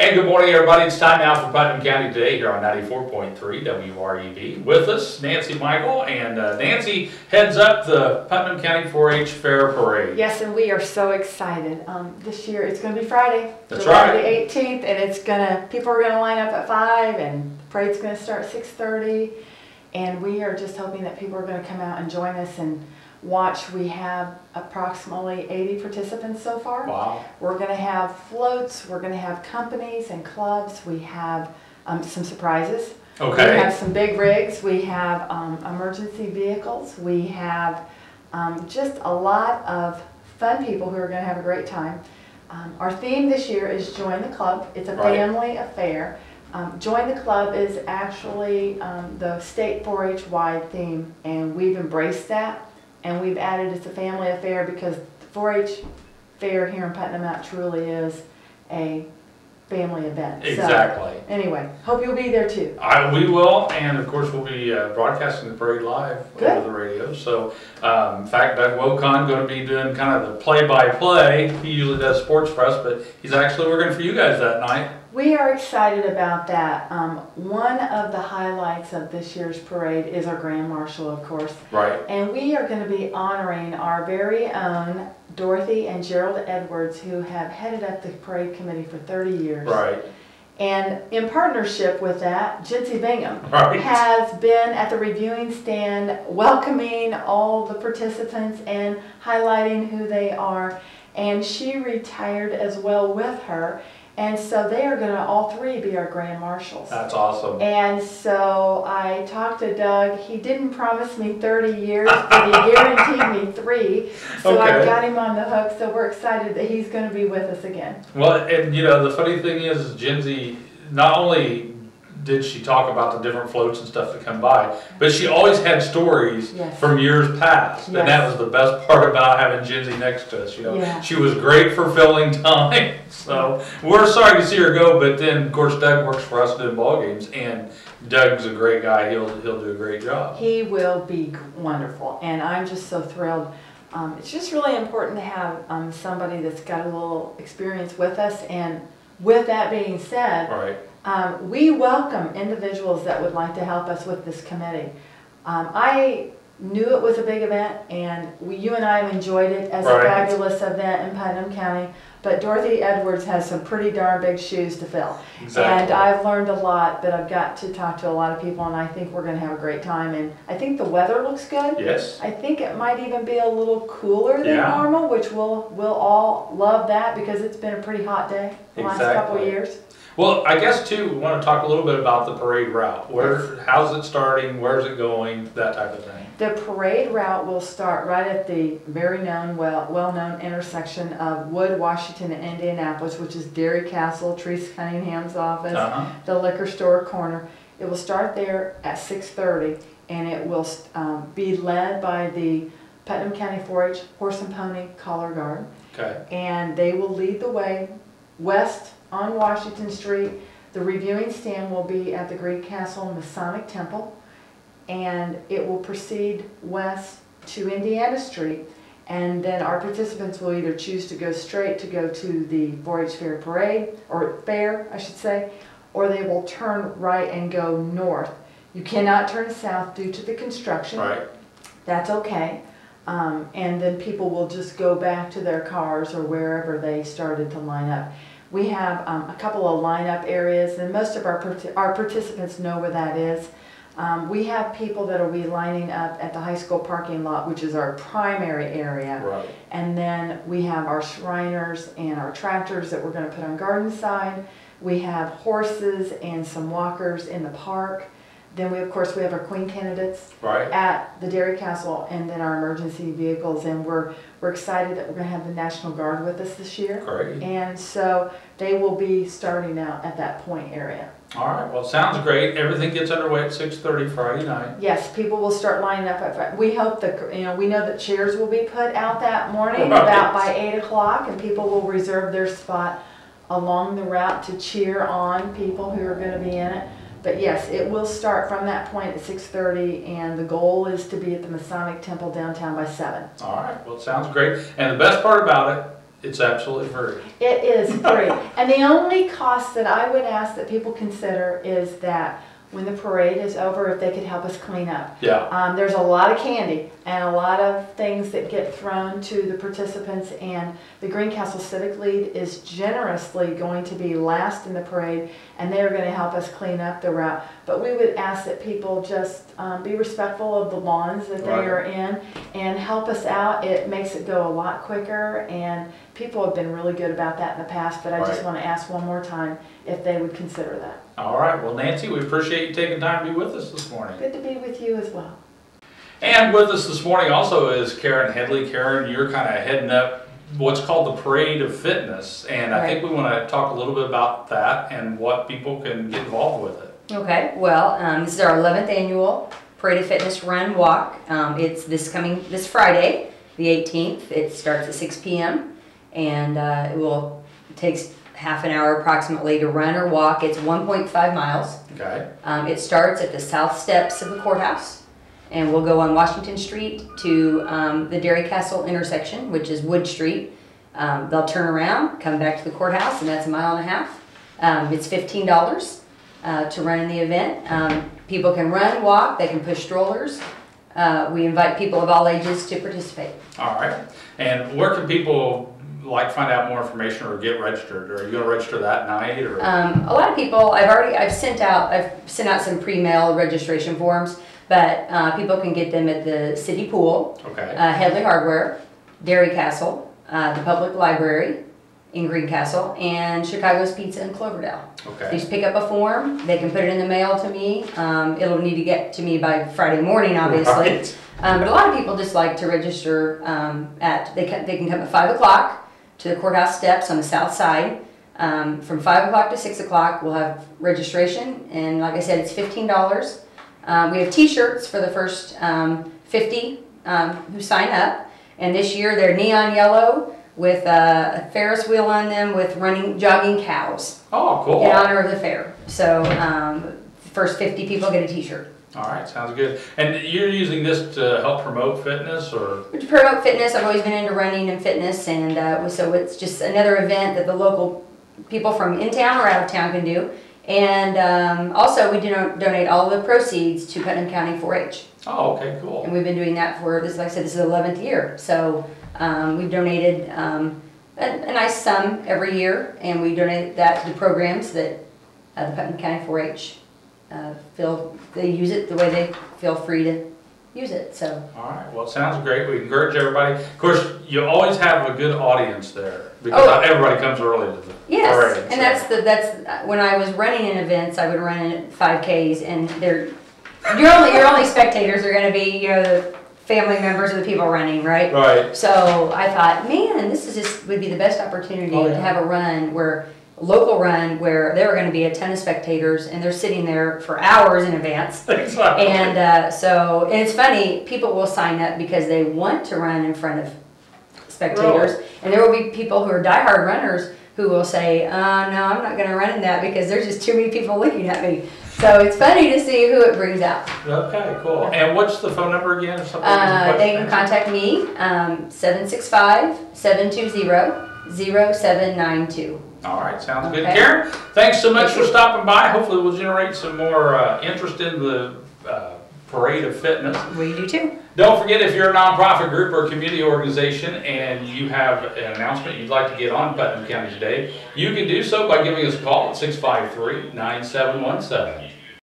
And good morning, everybody. It's time now for Putnam County Today here on 94.3 WREB. With us, Nancy Michael, and uh, Nancy heads up the Putnam County 4-H Fair Parade. Yes, and we are so excited. Um, this year, it's gonna be Friday. That's July right. the eighteenth, and it's gonna, people are gonna line up at five, and the parade's gonna start at six thirty. And we are just hoping that people are gonna come out and join us and watch. We have approximately eighty participants so far. Wow. We're gonna have floats, we're gonna have companies and clubs, we have, um, some surprises. Okay. We have some big rigs, we have, um, emergency vehicles, we have, um, just a lot of fun people who are gonna have a great time. Um, our theme this year is Join the Club, it's a Right. family affair. Um, Join the Club is actually, um, the state 4-H wide theme, and we've embraced that. And we've added it's a family affair because the 4-H fair here in Putnam Out truly is a family event. So, Exactly. Anyway, hope you'll be there too. I, we will, and of course, we'll be uh, broadcasting the parade live Good. over the radio. So, um, in fact, Doug Wocon going to be doing kind of the play-by-play. He usually does sports for us, but he's actually working for you guys that night. We are excited about that. Um, one of the highlights of this year's parade is our Grand Marshal, of course. Right. And we are going to be honoring our very own Dorothy and Gerald Edwards, who have headed up the parade committee for 30 years. Right. And in partnership with that, Jincy Bingham Right. has been at the reviewing stand welcoming all the participants and highlighting who they are. And she retired as well with her. And so they are going to all three be our grand marshals. That's awesome. And so I talked to Doug. He didn't promise me 30 years, but he guaranteed me three. So I Okay. got him on the hook. So we're excited that he's going to be with us again. Well, and you know, the funny thing is, Jinsey, not only did she talk about the different floats and stuff that come by, but she always had stories Yes. from years past. And that was the best part about having Jinsey next to us, you know. Yeah. She was great for filling time. So we're sorry to see her go, but then, of course, Doug works for us doing ball games, and Doug's a great guy. He'll, he'll do a great job. He will be wonderful, and I'm just so thrilled. Um, it's just really important to have um, somebody that's got a little experience with us. And with that being said, Right. Um, we welcome individuals that would like to help us with this committee. Um, I knew it was a big event, and we, you and I have enjoyed it as a fabulous event in Putnam County. But Dorothy Edwards has some pretty darn big shoes to fill. And I've learned a lot, but I've got to talk to a lot of people, and I think we're gonna have a great time. And I think the weather looks good. Yes. I think it might even be a little cooler than Yeah. normal, which we'll, we'll all love that because it's been a pretty hot day the last couple of Exactly. years. Well, I guess too, we want to talk a little bit about the parade route. Where, how's it starting? Where's it going? That type of thing. The parade route will start right at the very known, well, well-known intersection of Wood, Washington, and Indianapolis, which is Dairy Castle, Teresa Cunningham's office, Uh-huh. the liquor store corner. It will start there at six thirty, and it will um, be led by the Putnam County 4-H Horse and Pony Color Guard, Okay. and they will lead the way west on Washington Street. The reviewing stand will be at the Greencastle Masonic Temple, and it will proceed west to Indiana Street. And then our participants will either choose to go straight to go to the 4-H Fair Parade, or Fair, I should say, or they will turn right and go north. You cannot turn south due to the construction. Right. That's okay. Um, and then people will just go back to their cars or wherever they started to line up. We have um, a couple of lineup areas, and most of our our participants know where that is. Um, we have people that will be lining up at the high school parking lot, which is our primary area. Right. And then we have our Shriners and our tractors that we're gonna put on garden side. We have horses and some walkers in the park. Then we, of course, we have our queen candidates Right. at the Dairy Castle and then our emergency vehicles. And we're, we're excited that we're gonna have the National Guard with us this year. Great. And so they will be starting out at that point area. All right. Well, sounds great. Everything gets underway at six thirty Friday night. Yes, people will start lining up at, we hope that, you know, we know that chairs will be put out that morning Right. about by eight o'clock and people will reserve their spot along the route to cheer on people who are gonna be in it. But yes, it will start from that point at six thirty and the goal is to be at the Masonic Temple downtown by seven. All right. Well, it sounds great. And the best part about it It's absolutely free. It is free. And the only cost that I would ask that people consider is that when the parade is over, if they could help us clean up. Yeah, Um, there's a lot of candy and a lot of things that get thrown to the participants and the Greencastle Civic League is generously going to be last in the parade and they're gonna help us clean up the route. But we would ask that people just, um, be respectful of the lawns that they Right. are in and help us out. It makes it go a lot quicker and people have been really good about that in the past, but I just wanna ask one more time if they would consider that. All right. Well, Nancy, we appreciate you taking time to be with us this morning. Good to be with you as well. And with us this morning also is Karen Headley. Karen, you're kind of heading up what's called the Parade of Fitness. And I think we want to talk a little bit about that and what people can get involved with it. Okay, well, um, this is our 11th annual Parade of Fitness Run Walk. Um, it's this coming, this Friday, the 18th. It starts at 6 p.m. and uh, it will, takes half an hour approximately to run or walk. It's 1.5 miles. Okay? Um, it starts at the south steps of the courthouse, and we'll go on Washington Street to um, the Dairy Castle intersection, which is Wood Street. Um, they'll turn around, come back to the courthouse, and that's a mile and a half. Um, it's fifteen dollars uh, to run in the event. Um, people can run, walk, they can push strollers. Uh, we invite people of all ages to participate. All right. And where can people like find out more information or get registered? Are you going to register that night or? Um, a lot of people, I've already, I've sent out, I've sent out some pre-mail registration forms, but uh, people can get them at the city pool, Okay. uh, Headley Hardware, Dairy Castle, uh, the public library in Greencastle, and Chicago's Pizza in Cloverdale. Okay. They just pick up a form, they can put it in the mail to me. Um, it'll need to get to me by Friday morning, obviously. Right. Um, but a lot of people just like to register um, at, they can, they can come at 5 o'clock to the courthouse steps on the south side. Um, from 5 o'clock to 6 o'clock, we'll have registration, and like I said, it's $15. Um, we have t shirts for the first um, 50 um, who sign up, and this year they're neon yellow with uh, a Ferris wheel on them with running, jogging cows Oh, cool. in honor of the fair. So um, first 50 people get a t-shirt. All right. Sounds good. And you're using this to help promote fitness or? To promote fitness, I've always been into running and fitness, and uh, so it's just another event that the local people from in town or out of town can do. And um, also, we do donate all the proceeds to Putnam County 4-H, Oh, okay, cool. and we've been doing that for this. Like I said, this is the 11th year. So um, we've donated um, a, a nice sum every year, and we donate that to the programs that uh, the Putnam County 4-H uh, feel they use it the way they feel free to use it. So. All right, well, it sounds great. We encourage everybody. Of course, you always have a good audience there because Oh. everybody comes early to the Yes, parade. and so- that's the, that's, when I was running in events, I would run in five Ks and they're, your only, your only spectators are gonna be, you know, the family members of the people running, right? Right. So I thought, man, this is just, would be the best opportunity Oh, to have a run where, local run where there are gonna be a ton of spectators and they're sitting there for hours in advance. Exactly. And uh, so, and it's funny, people will sign up because they want to run in front of spectators. And there will be people who are diehard runners who will say, uh, no, I'm not gonna run in that because there's just too many people looking at me. So it's funny to see who it brings out. Okay, cool. And what's the phone number again? if somebody has a Uh, they can contact me, um, 765-720-0792. All right, sounds good. Okay. Karen, thanks so much for stopping by. Hopefully we'll generate some more uh, interest in the uh, Parade of Fitness. We do too. Don't forget, if you're a nonprofit group or community organization and you have an announcement you'd like to get on Putnam County today, you can do so by giving us a call at 653-9717.